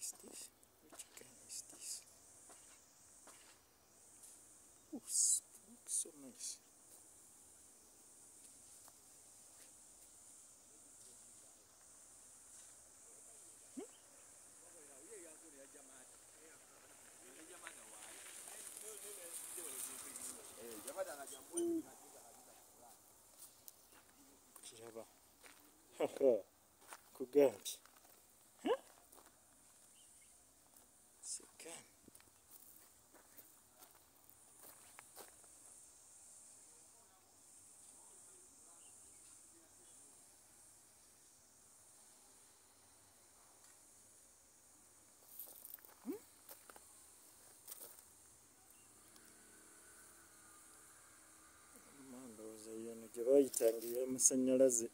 is this? Which gun is this? Oh, looks so nice. kugambye gye bayitanga ey'amasannyalaze